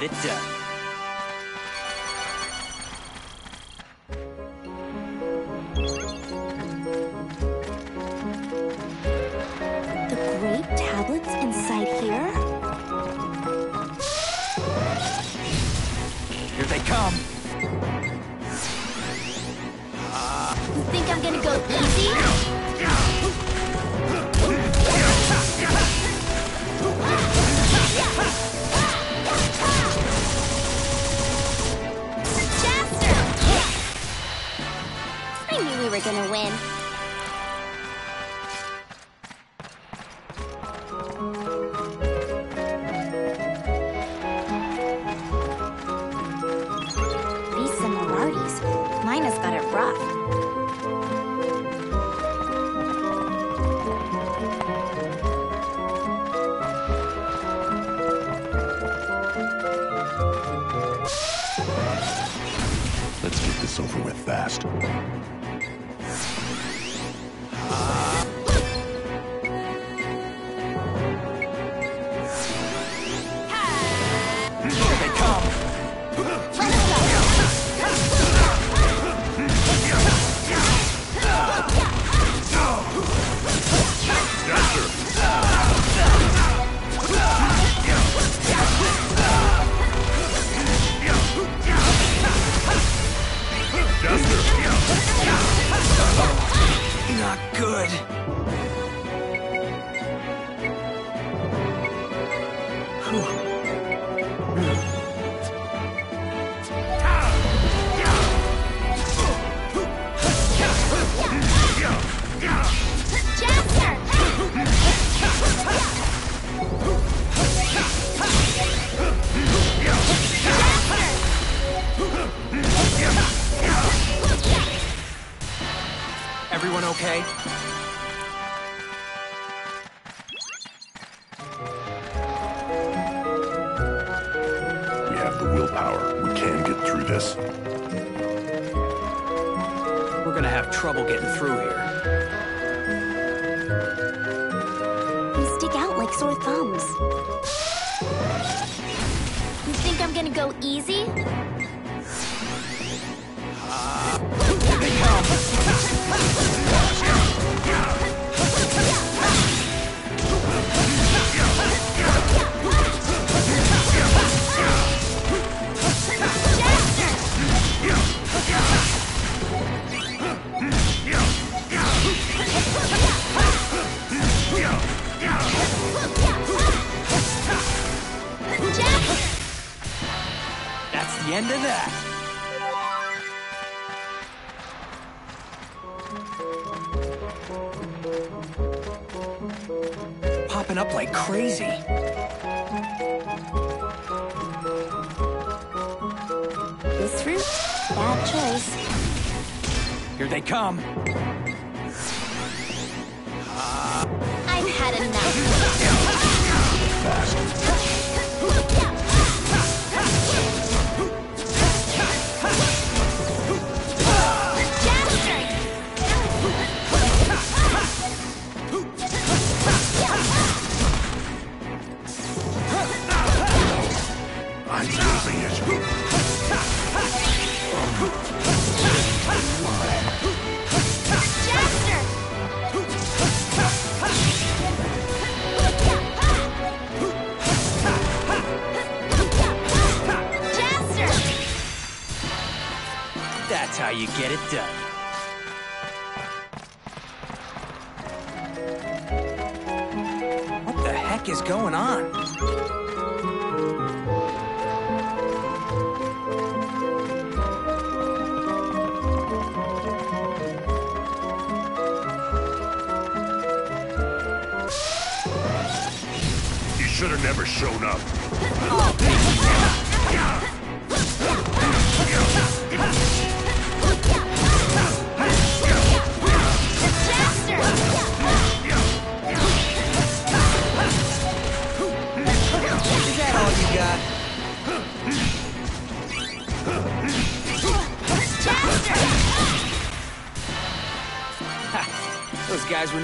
That's how you get it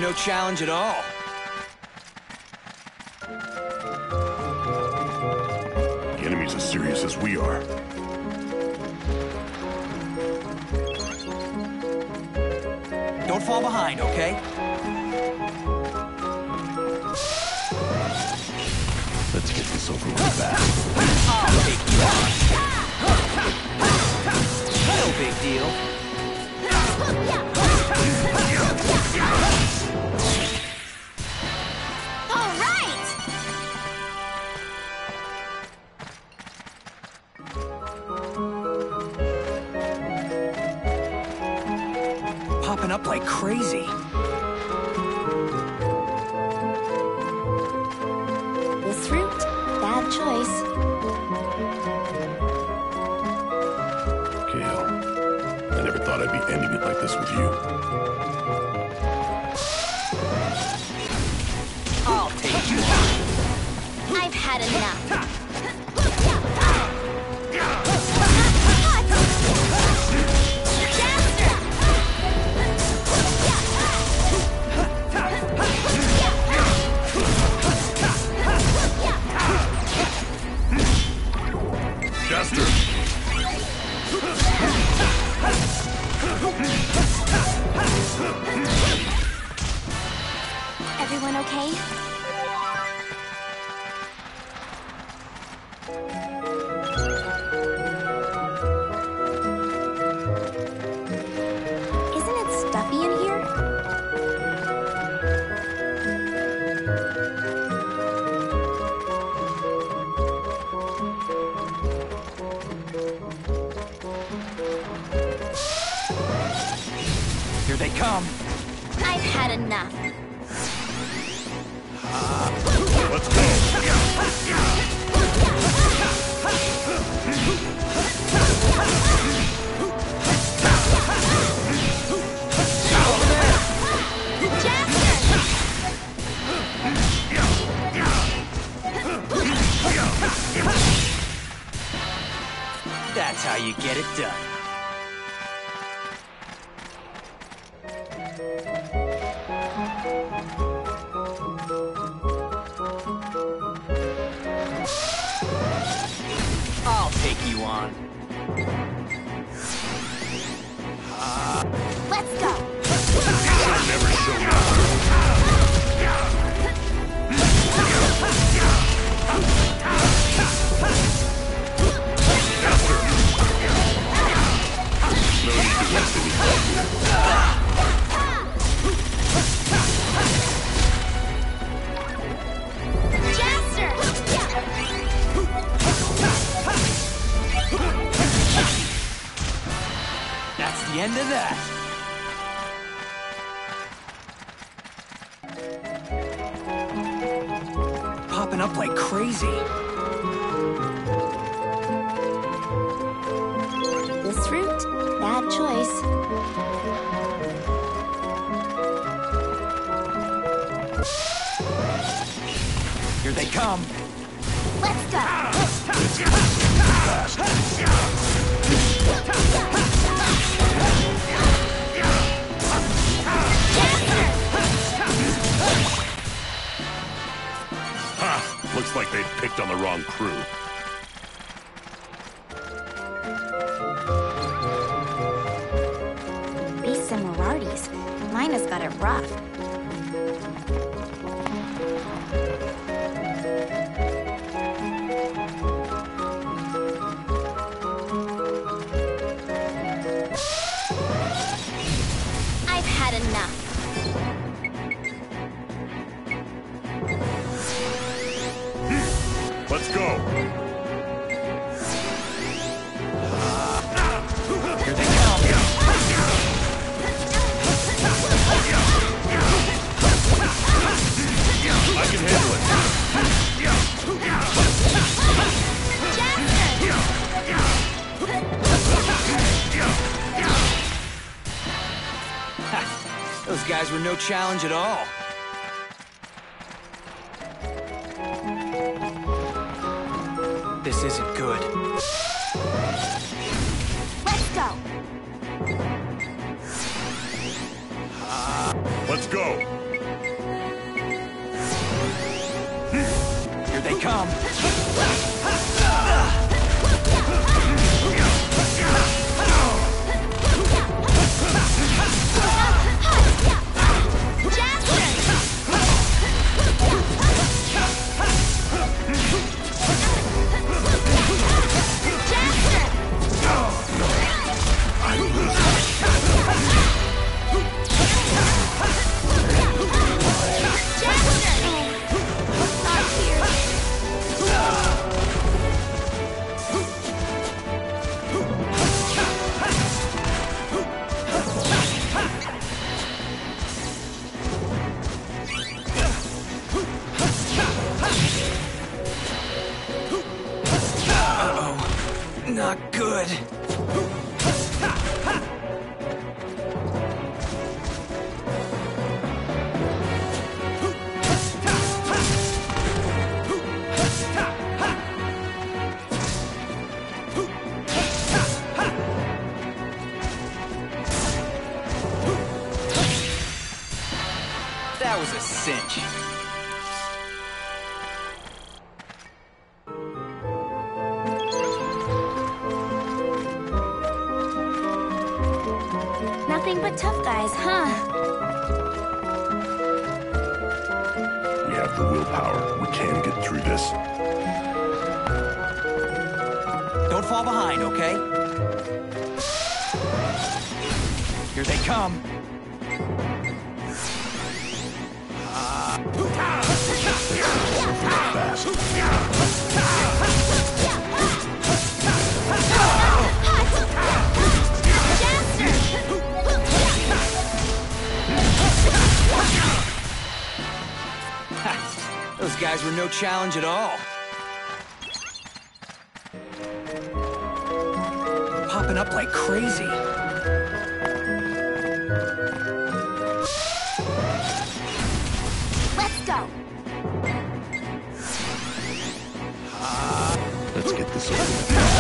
no challenge at all. popping up like crazy. This route, bad choice. Kale, I never thought I'd be ending it like this with you. I'll take you. I've had enough. crew. challenge at all. We can get through this. Don't fall behind, okay? Here they come. Those guys were no challenge at all. Popping up like crazy. Let's go. Uh, let's get this over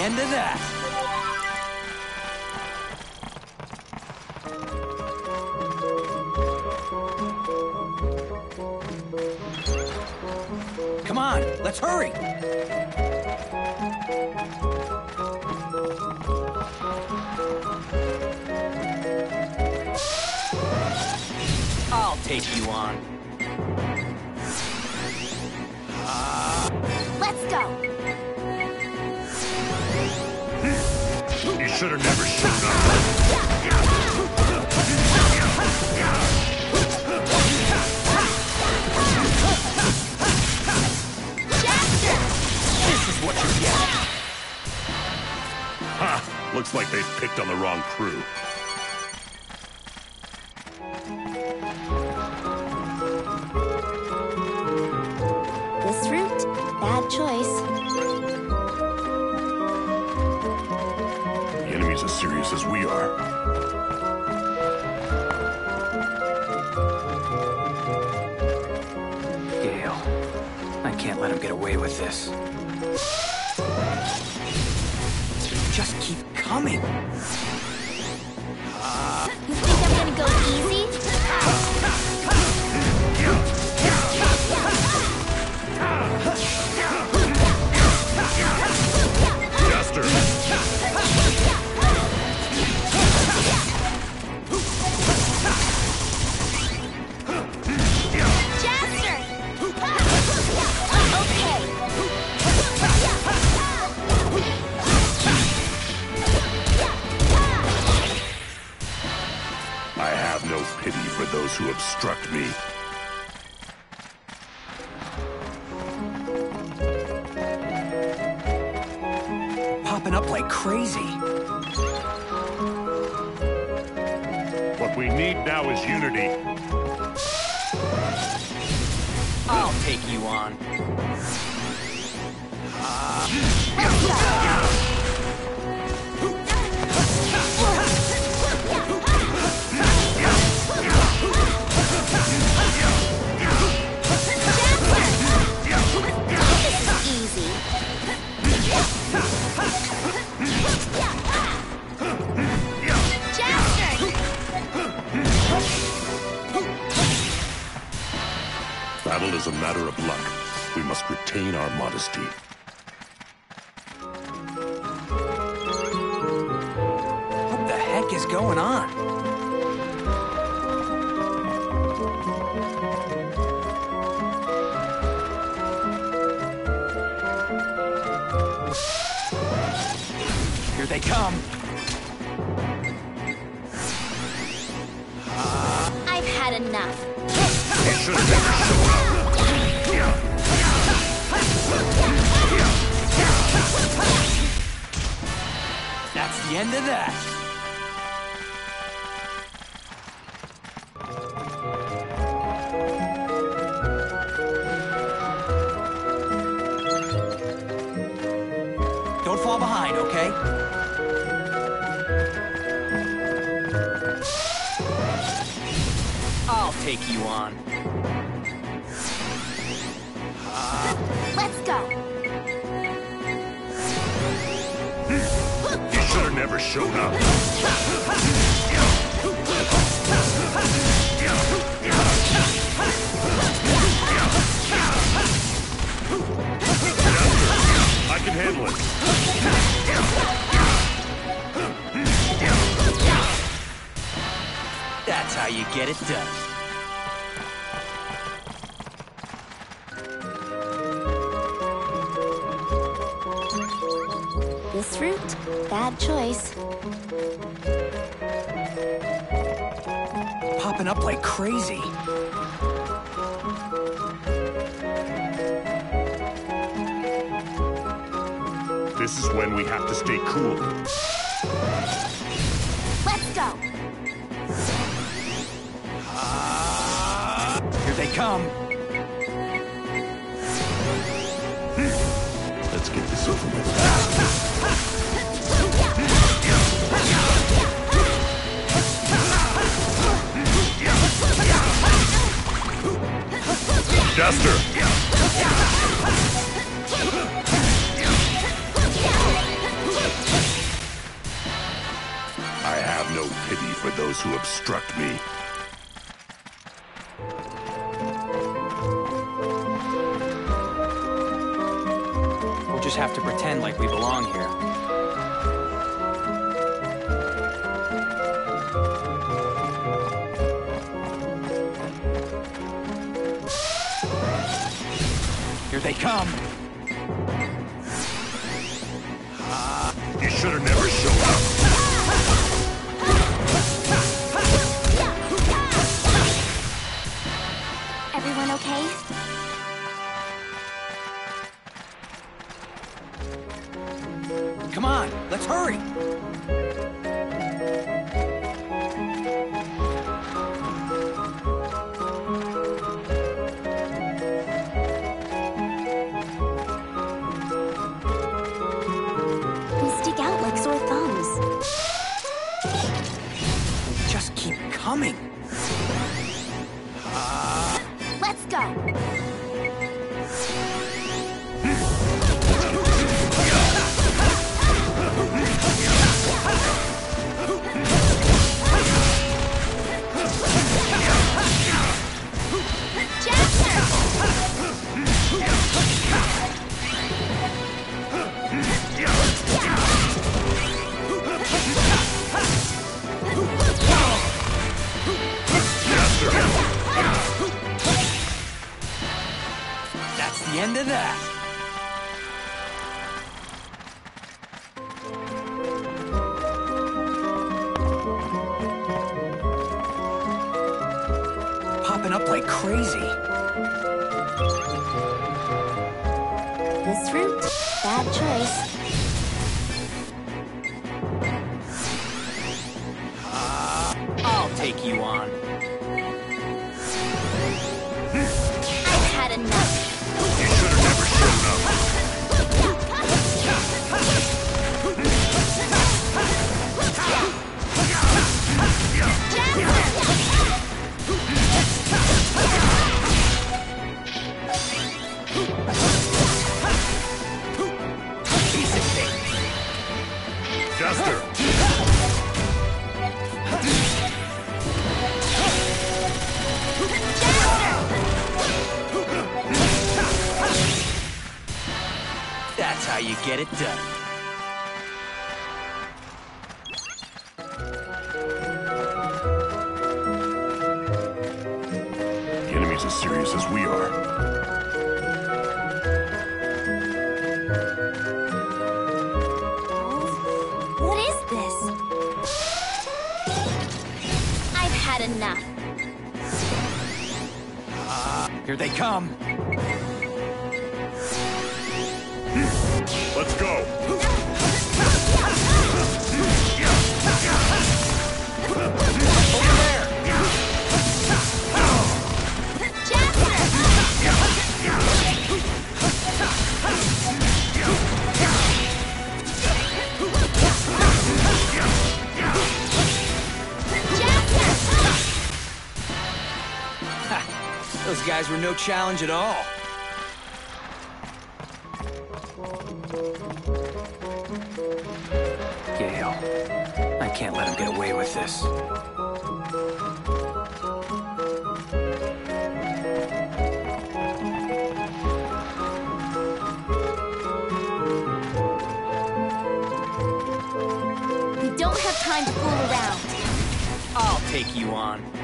end of that. picked on the wrong crew. struck me. up like crazy. This is when we have to stay cool. Let's go! Ah, here they come! faster! I have no pity for those who obstruct me. come. That's how you get it done. Here they come. Let's go. Those guys were no challenge at all. Gail, I can't let him get away with this. We don't have time to fool around. I'll take you on.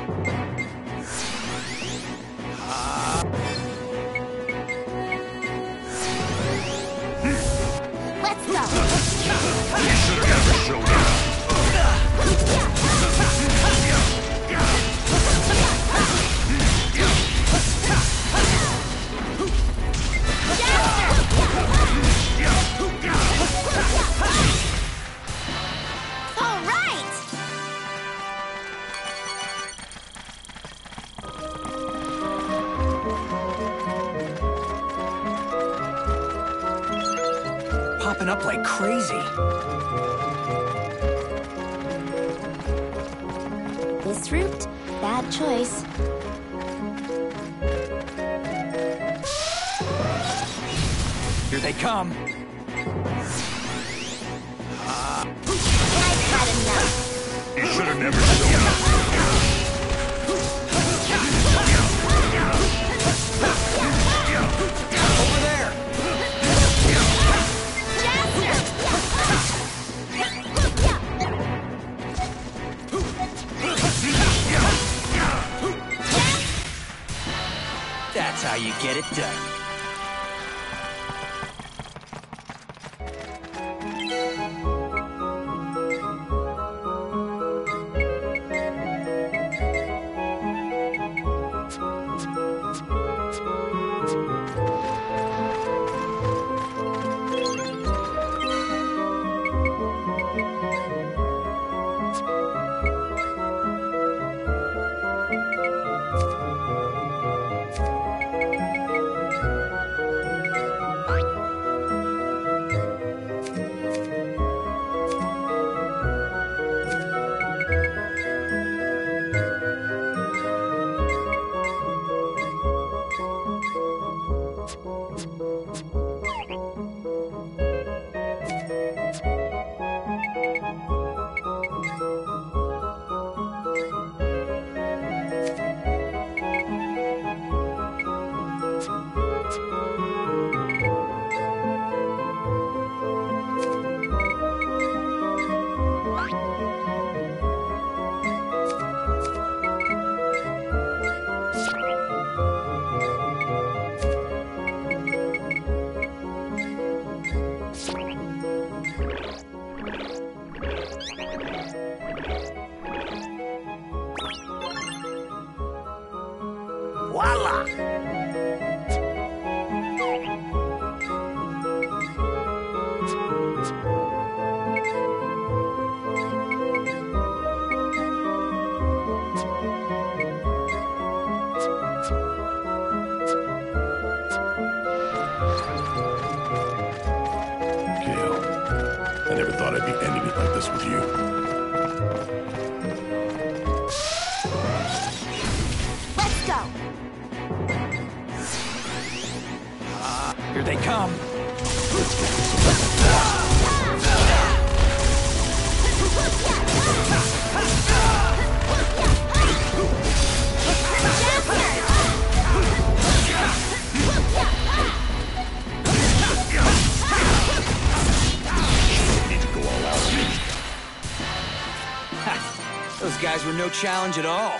with no challenge at all.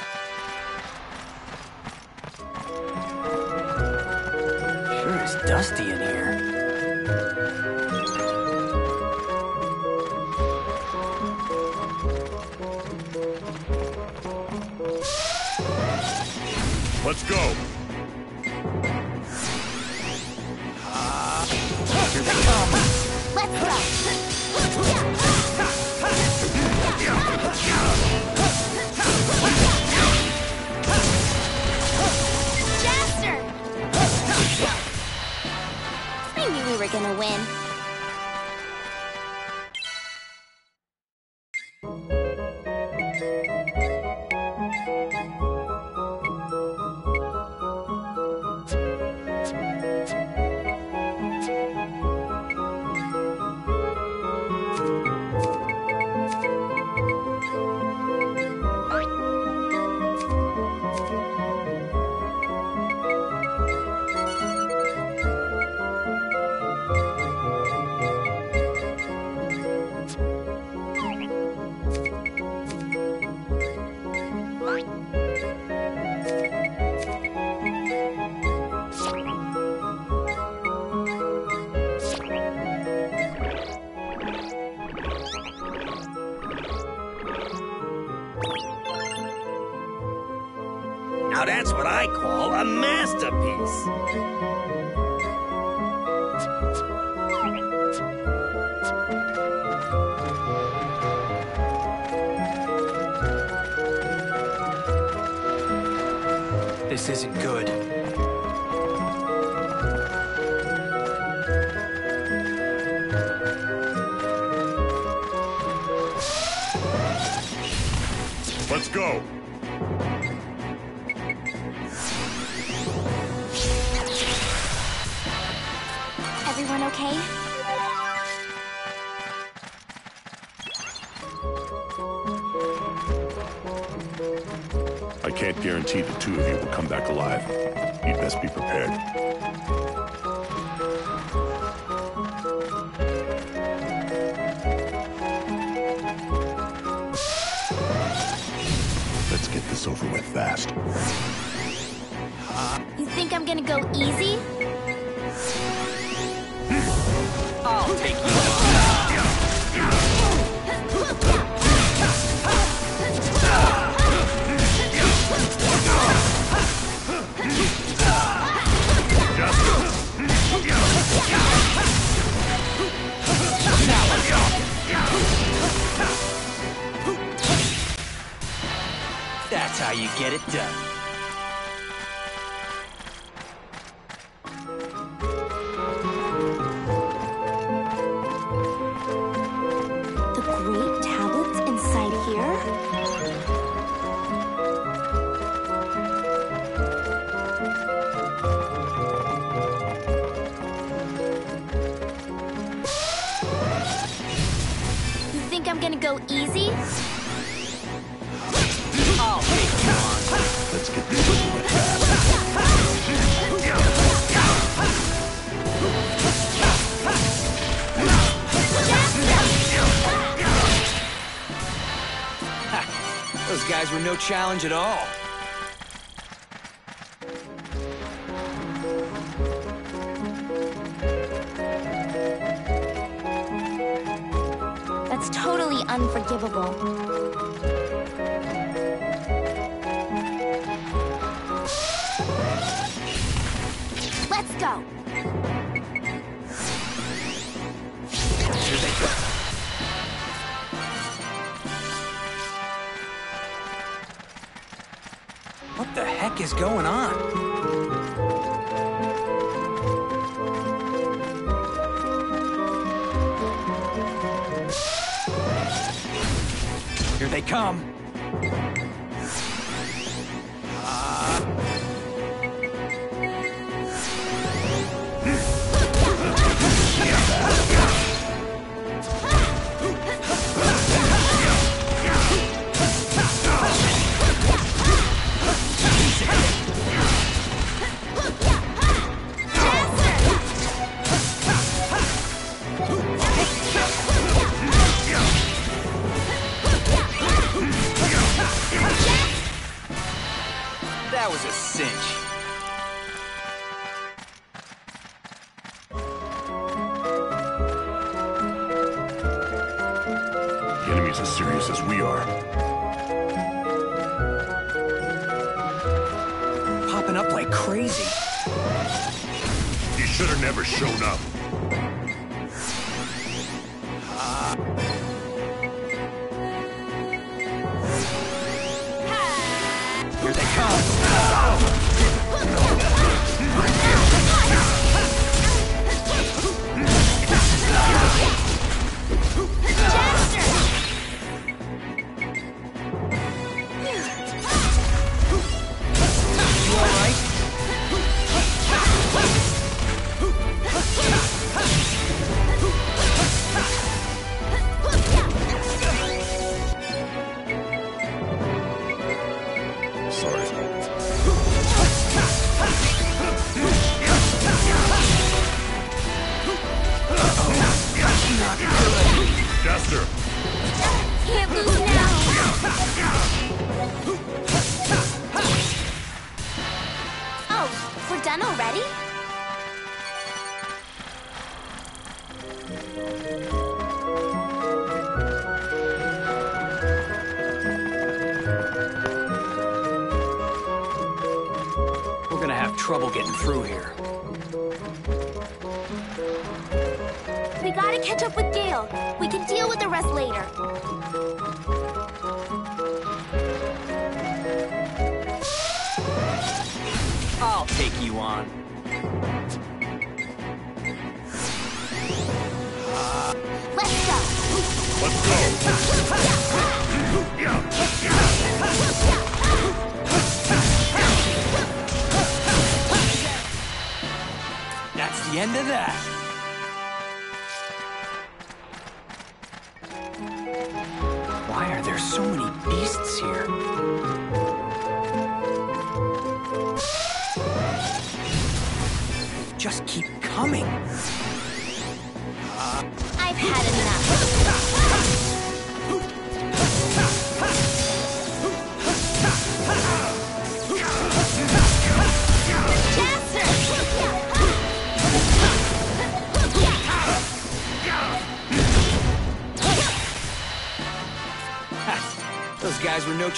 we were gonna win. です。じ。guys were no challenge at all. trouble getting through here. We gotta catch up with Gale. We can deal with the rest later. I'll take you on. Let's go. Let's go. end of that.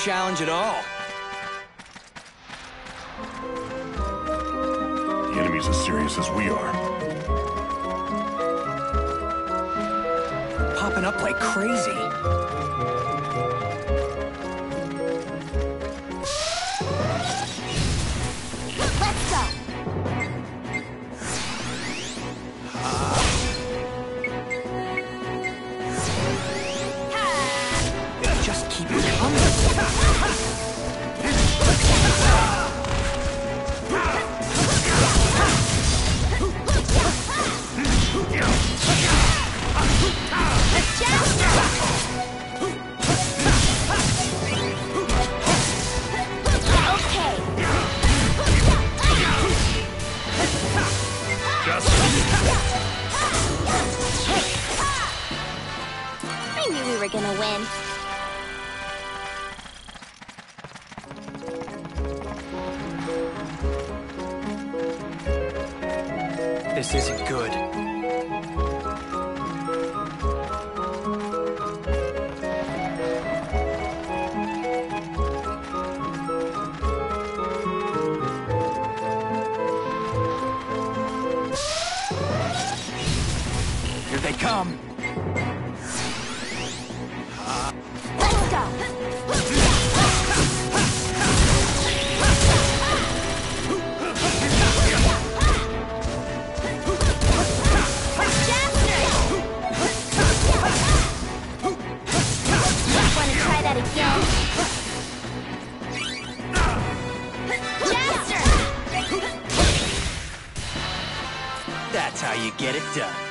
challenge at all. нельзя.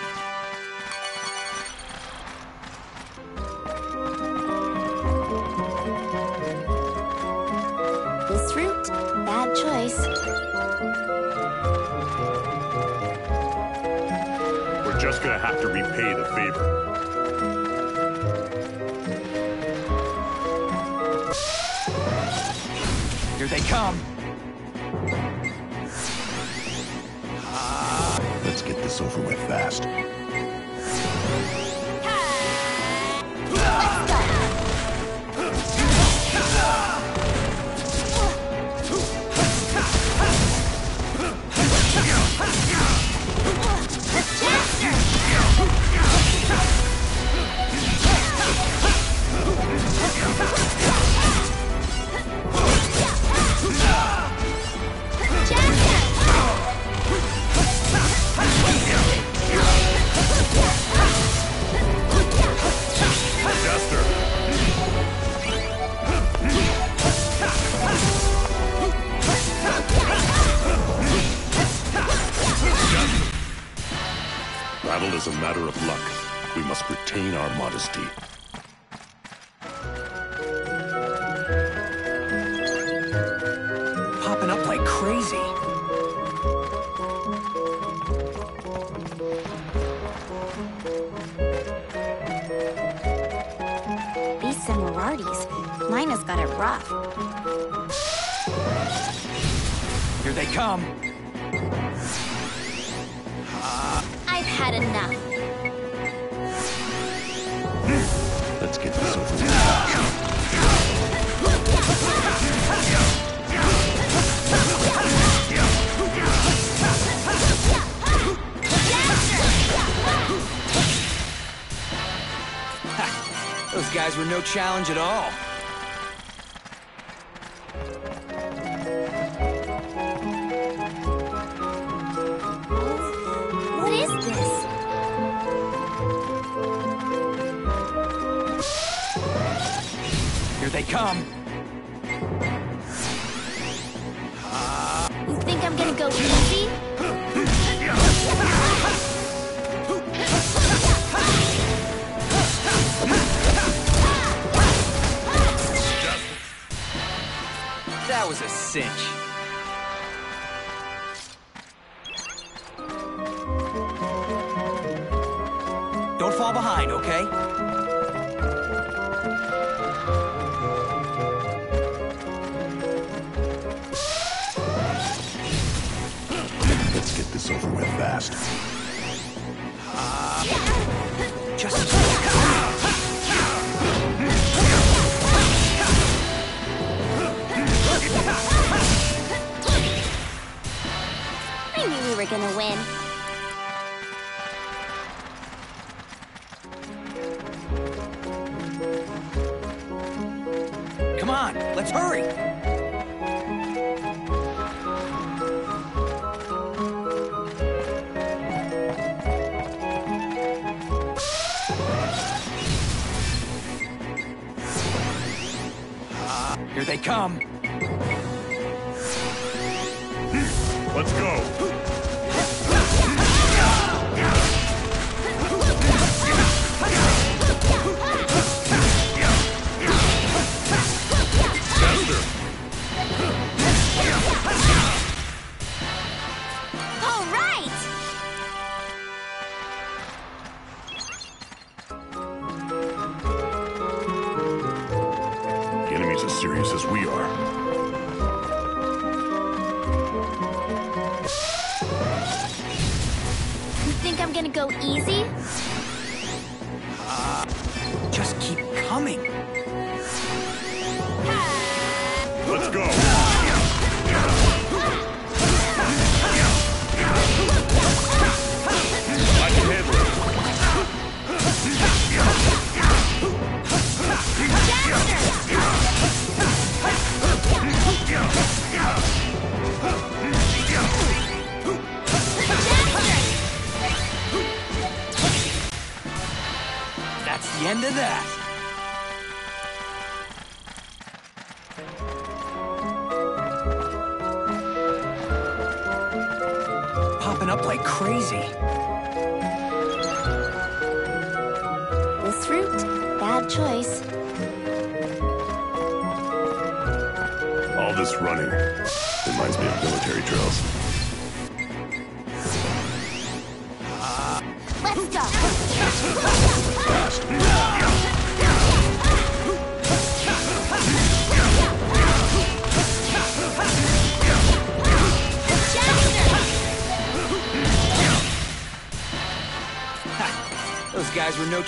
challenge at all. fall behind, okay? Let's get this over with fast. Just... I knew we were gonna win.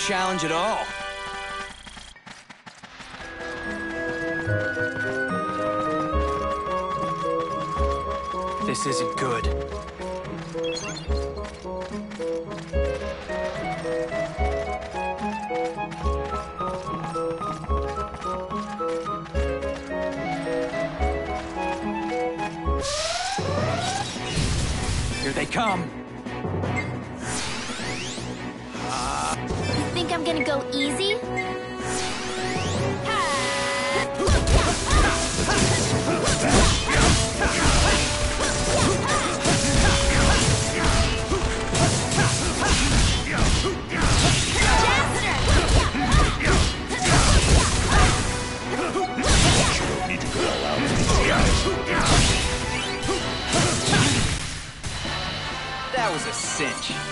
challenge at all. This isn't good. Here they come. think I'm gonna go easy? That was a cinch.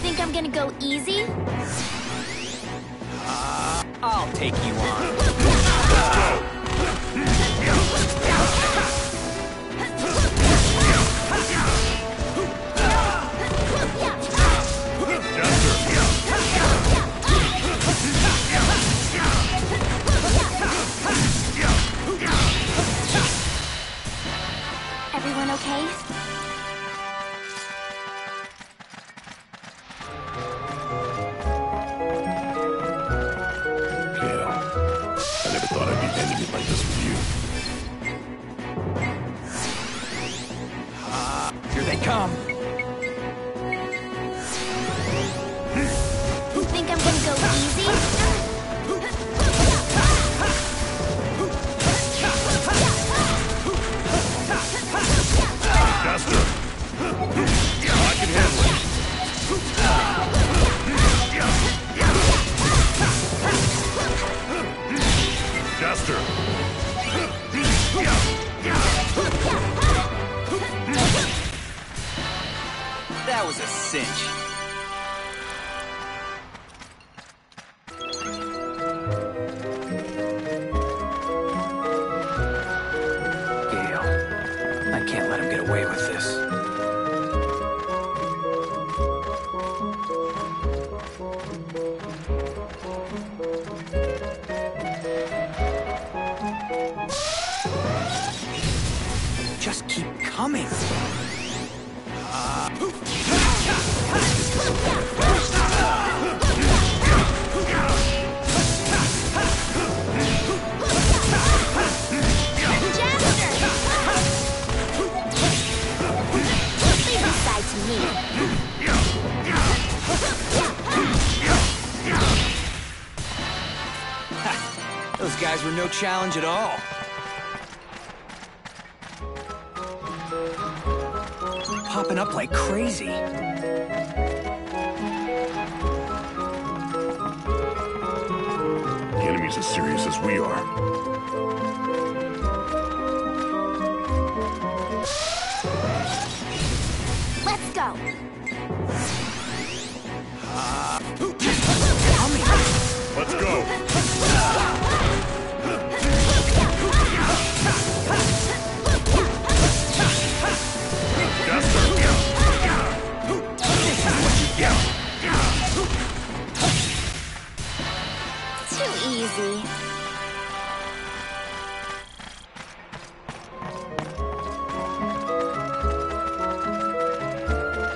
Think I'm gonna go easy? Uh, I'll take you on. Everyone okay? Challenge at all.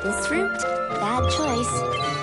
This route, bad choice.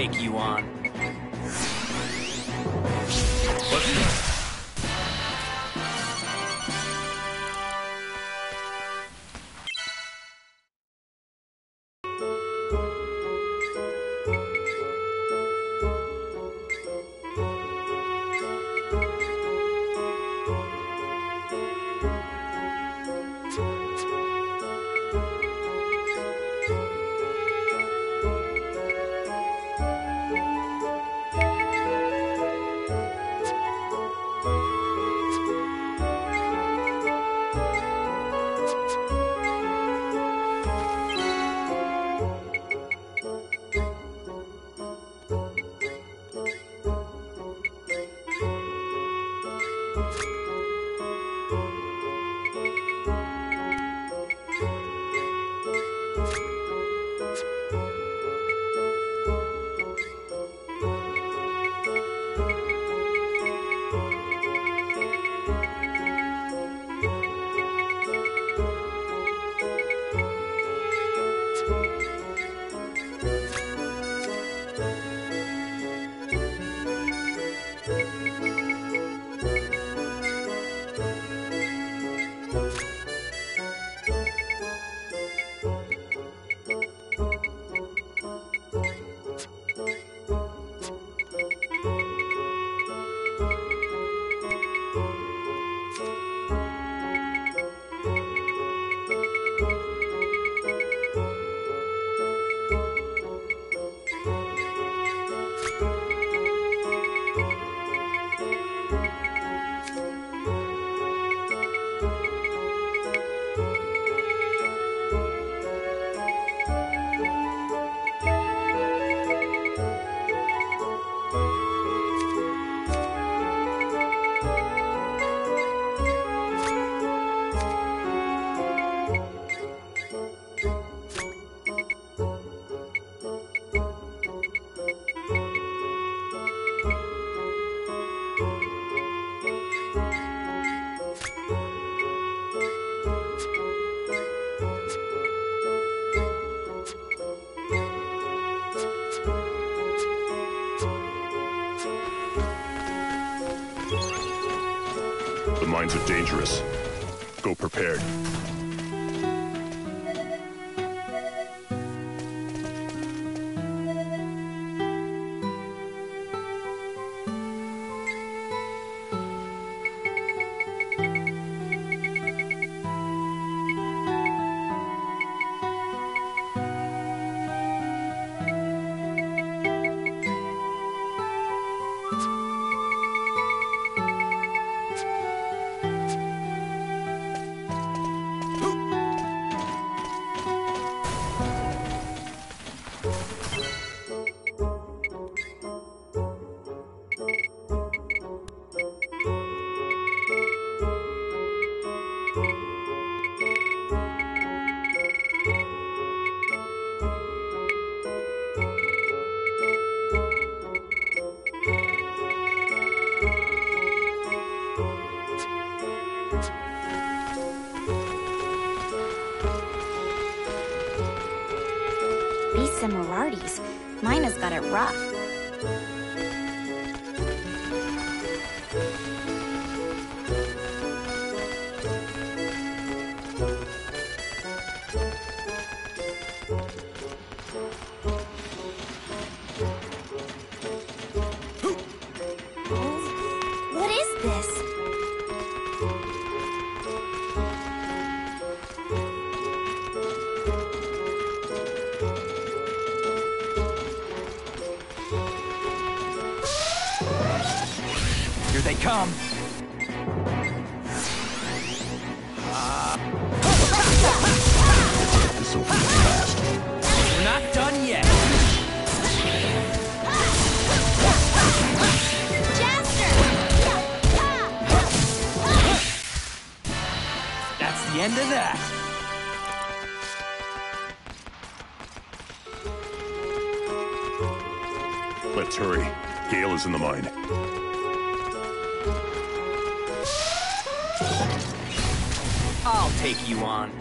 Take you Mina's Come. This'll be fast. We're not done yet. That's the end of that. Let's hurry. Gale is in the mine. Take you on.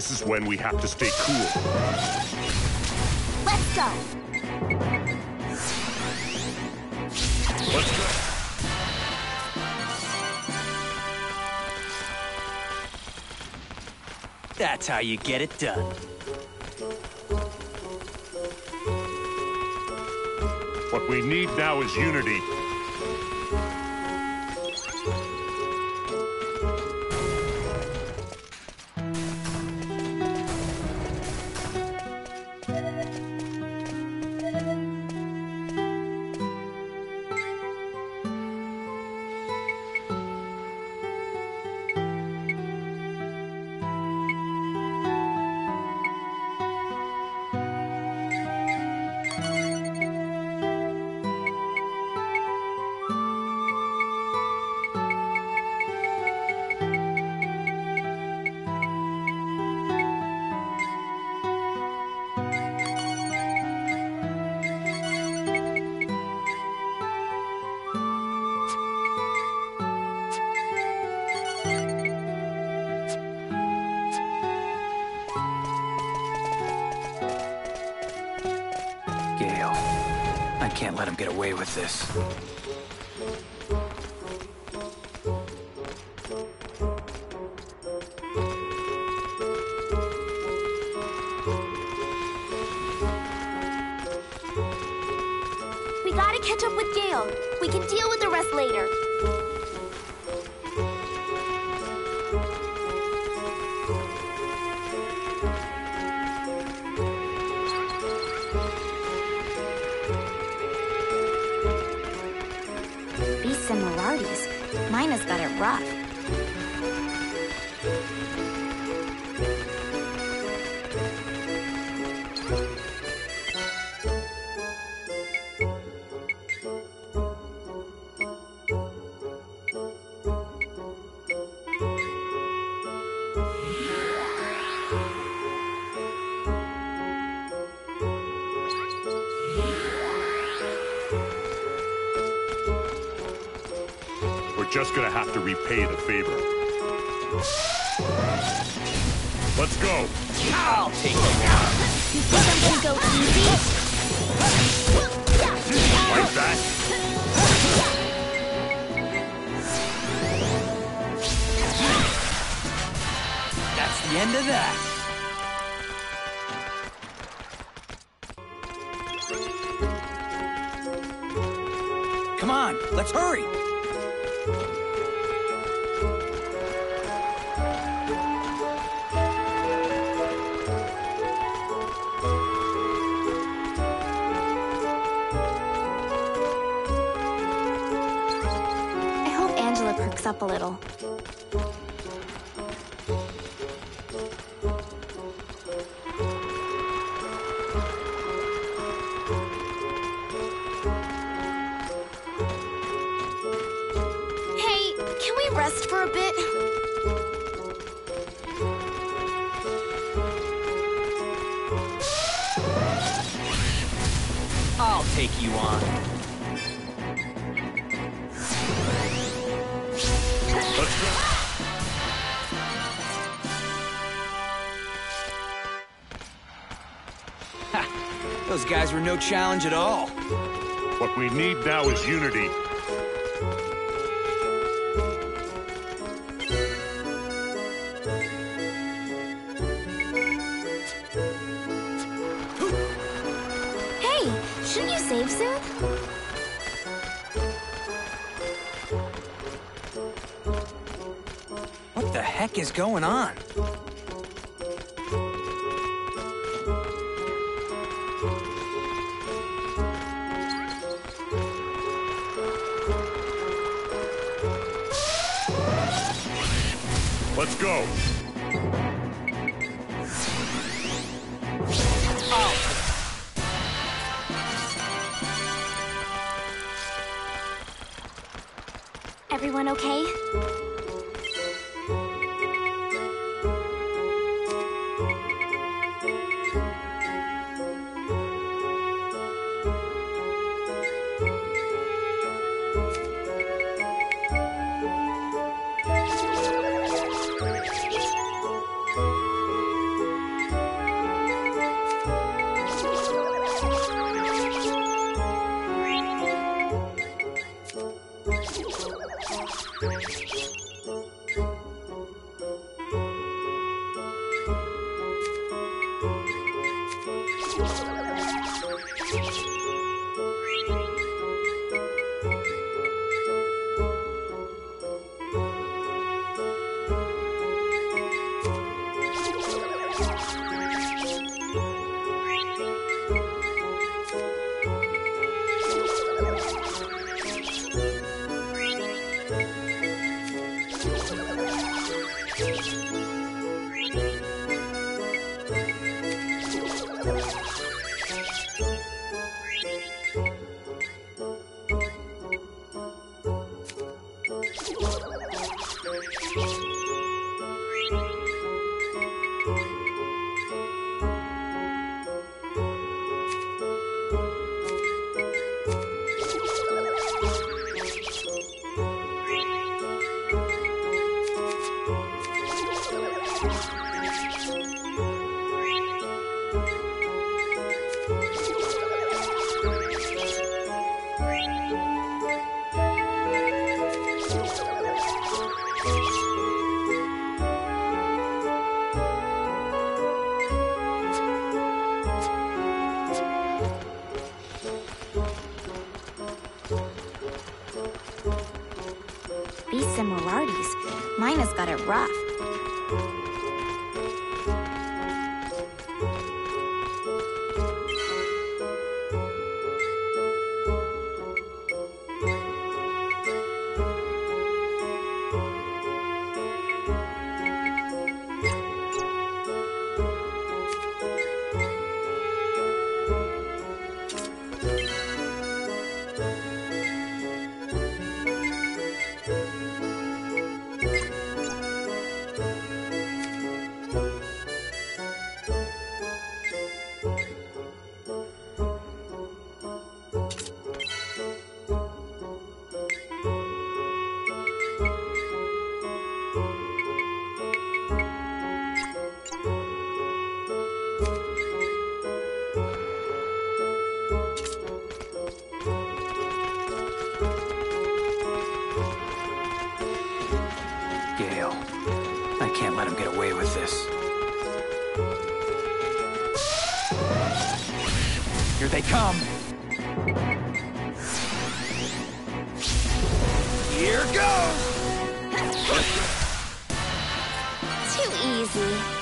This is when we have to stay cool. Let's go. Let's go. That's how you get it done. What we need now is unity. Away with this. Rough. Have to repay the favor. Let's go. I'll take it. You think I'm go easy? Like that? That's the end of that. Come on, let's hurry. Challenge at all. What we need now is unity. Everyone okay? Here they come. Here goes. Too easy.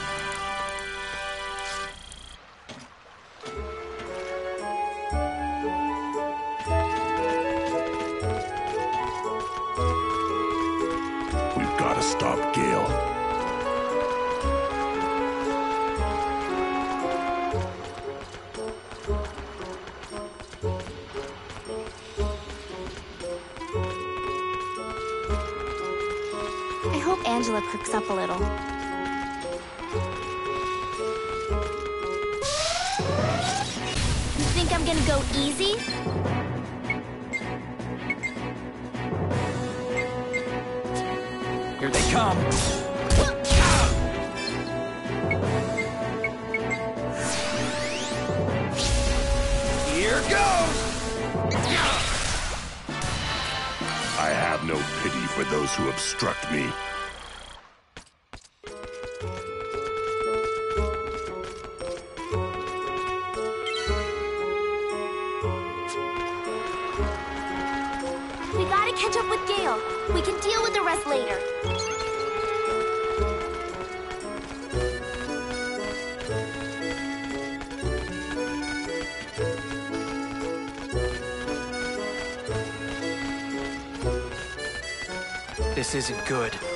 isn't good.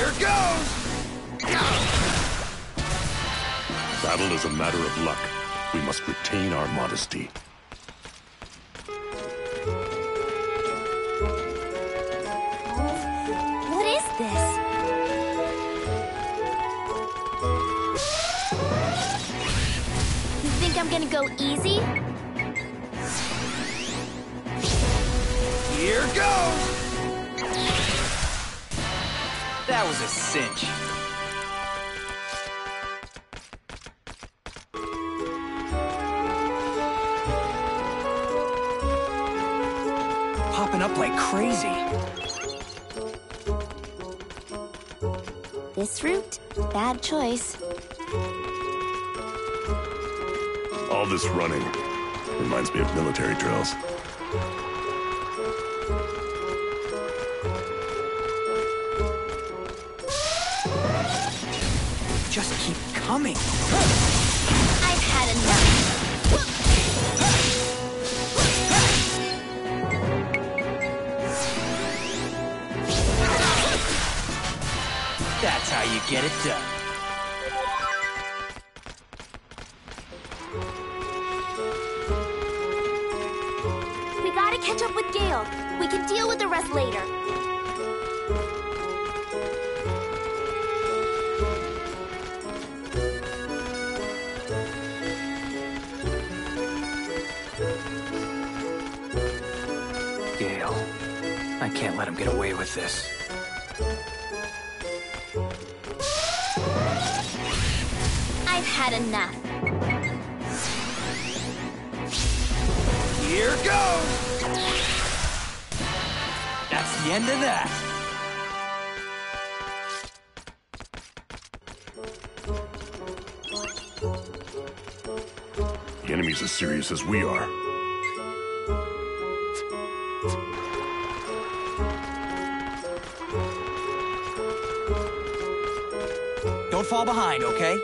Here goes! Battle is a matter of luck. We must retain our modesty. That was a cinch. Popping up like crazy. This route? Bad choice. All this running reminds me of military drills. coming. I've had enough. That's how you get it done. as we are. Don't fall behind, okay?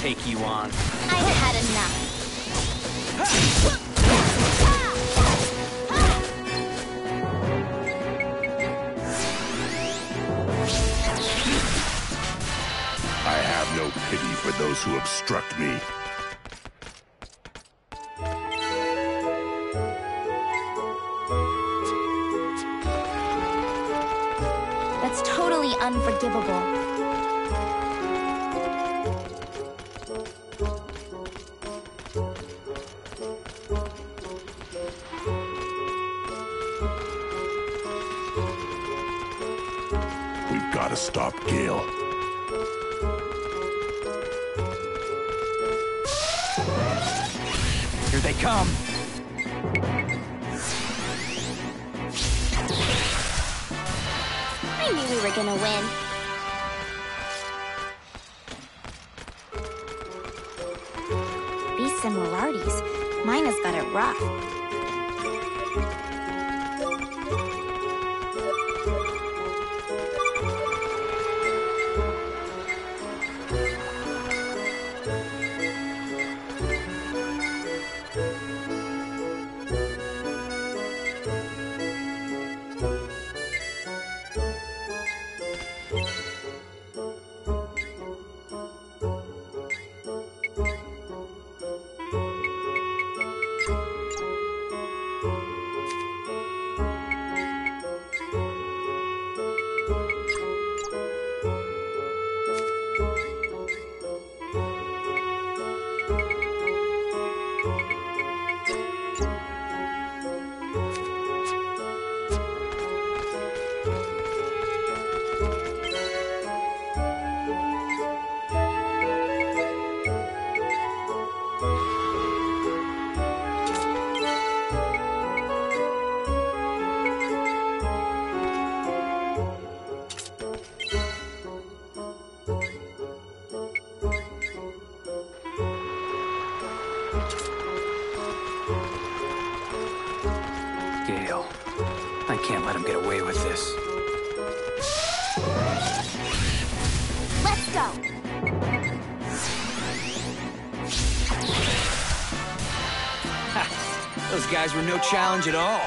take you on. unforgivable. were no challenge at all.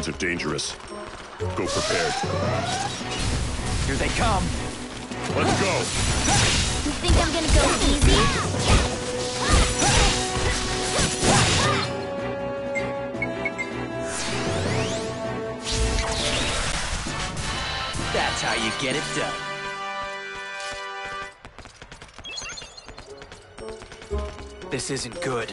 Mines are dangerous. Go prepared. Here they come. Let's go! You think I'm gonna go easy? That's how you get it done. This isn't good.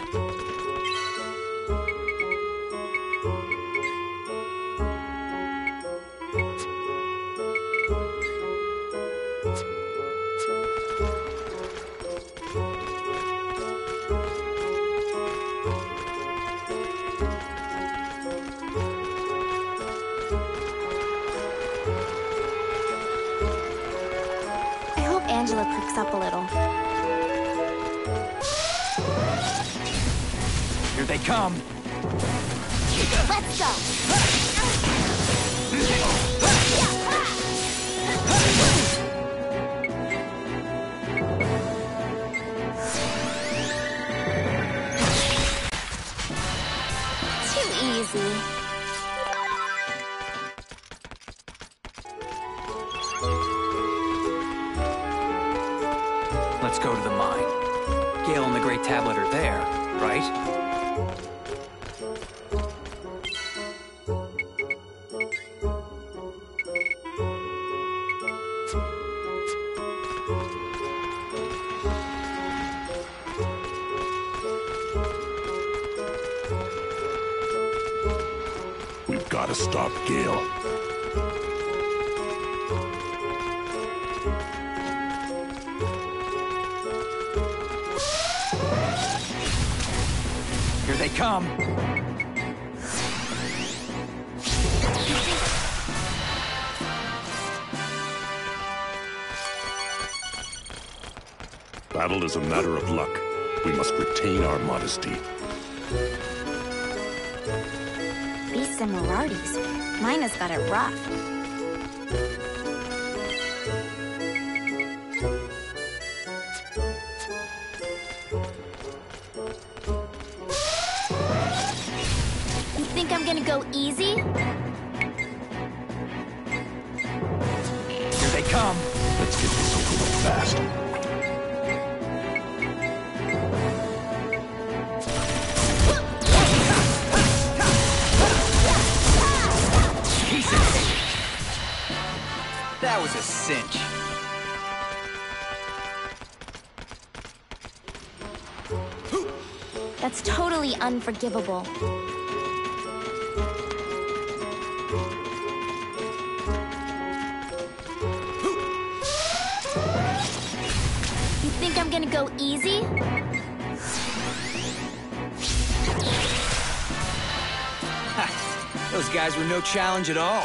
Is a matter of luck. We must retain our modesty. These similarities. Mina's got it rough. Unforgivable. You think I'm gonna go easy? Those guys were no challenge at all.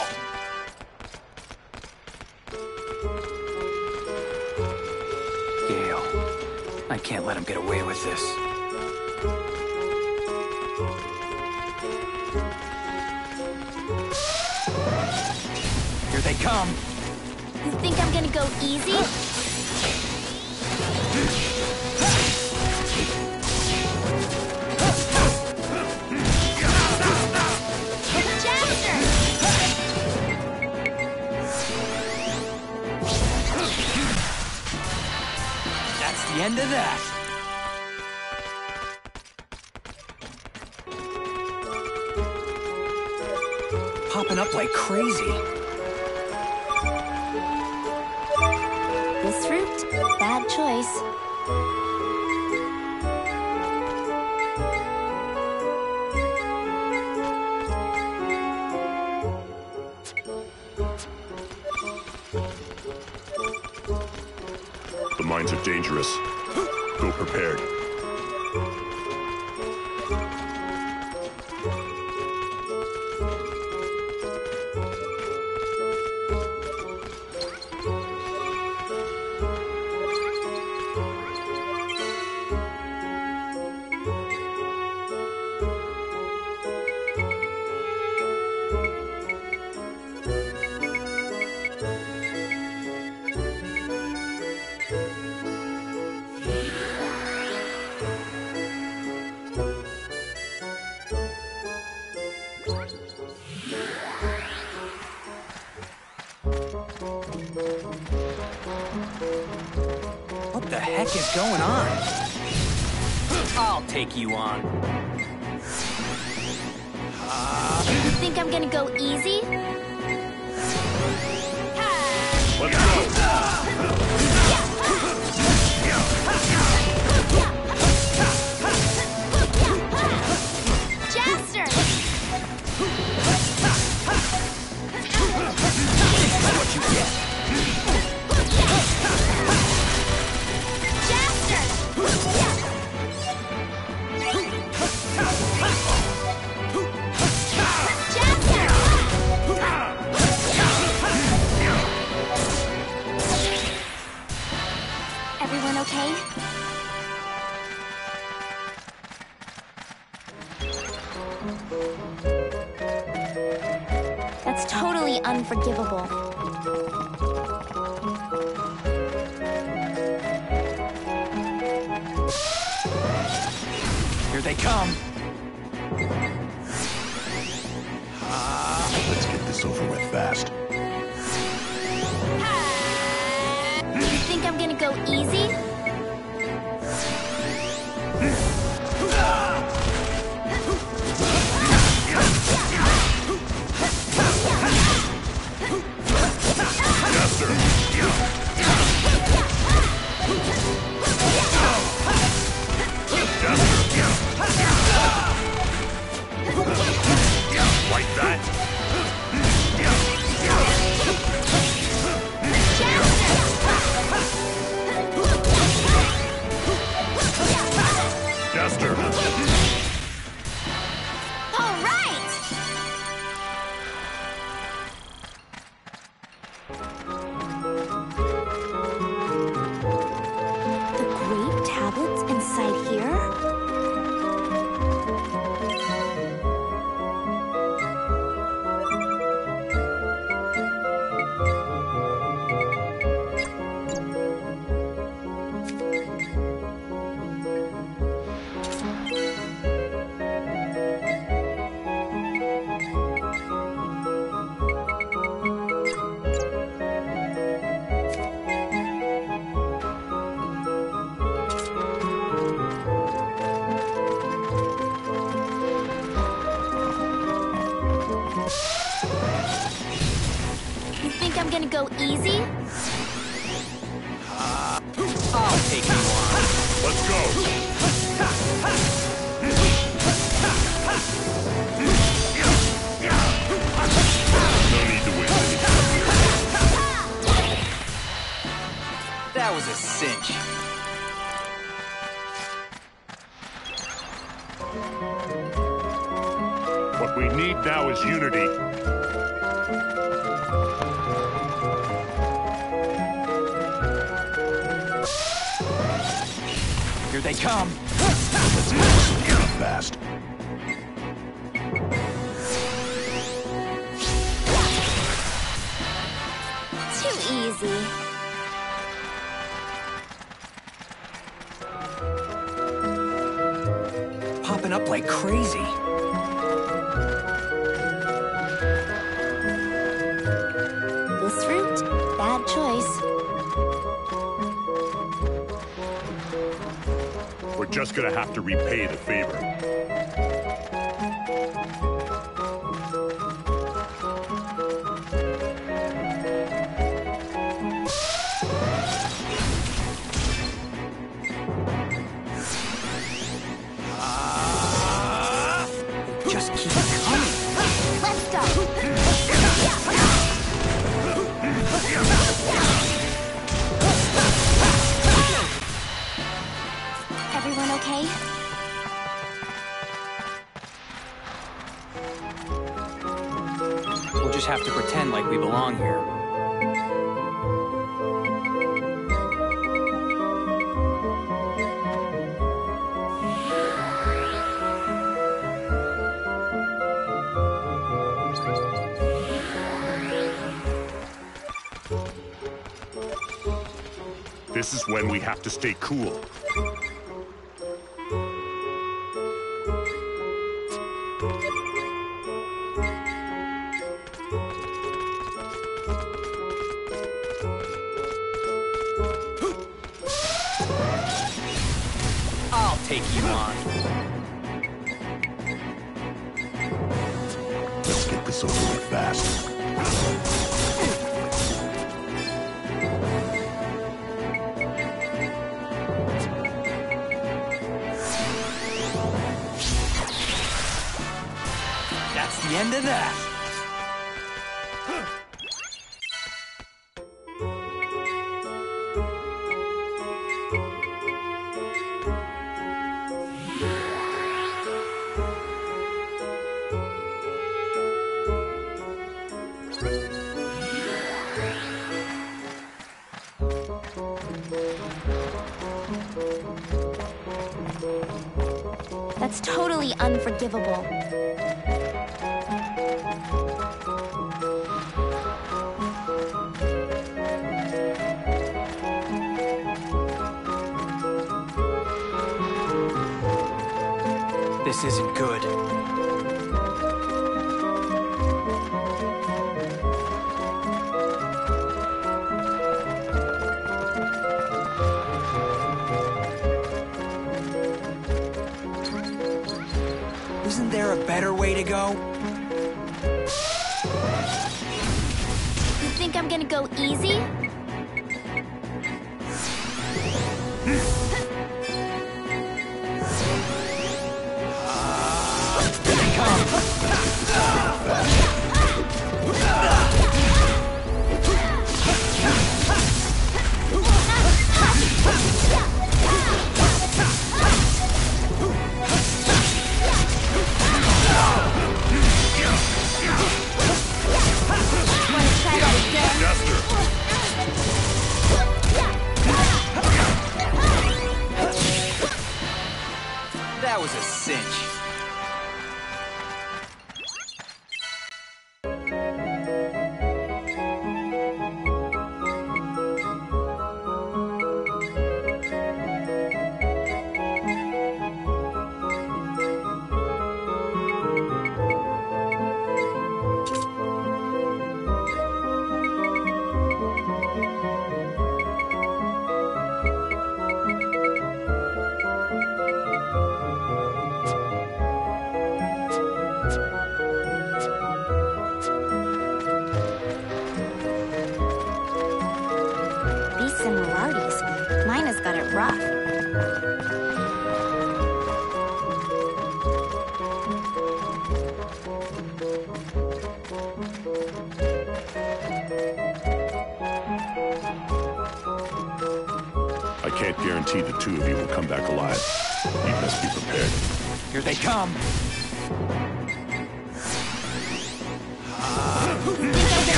Gale, I can't let him get away with this. come. You think I'm gonna go easy? That's the end of that. Popping up like crazy. they come. Let's get this over with fast. You think I'm gonna go easy? Yes, sir. like that? This is when we have to stay cool.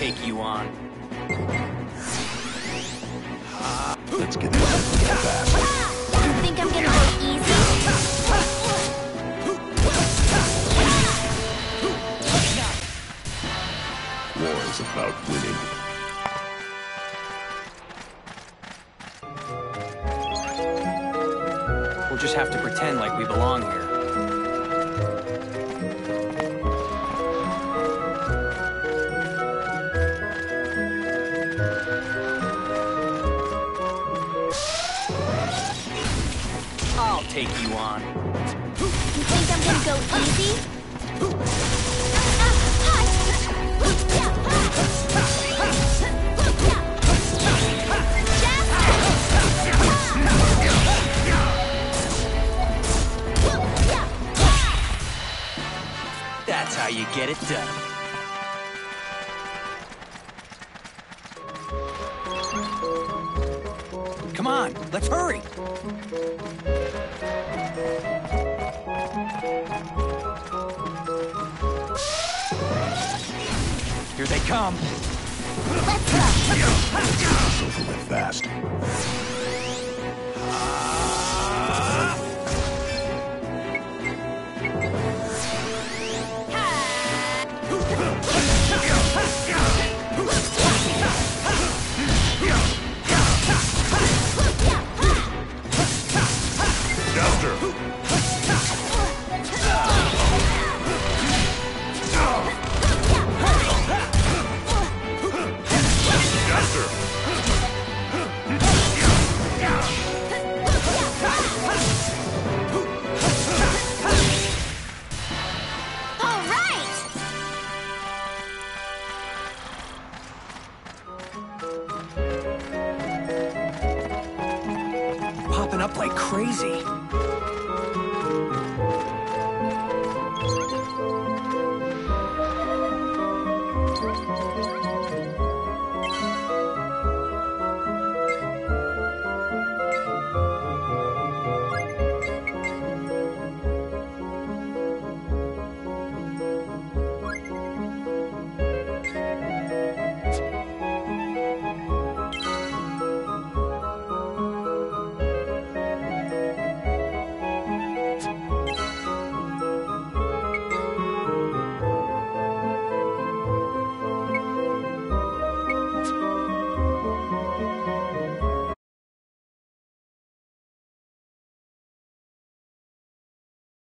Take you on. Let's get this real fast. Think I'm gonna go easy? War is about winning. We'll just have to pretend like we belong here. Take you on. You think I'm gonna go Come. Let's go! Over with fast.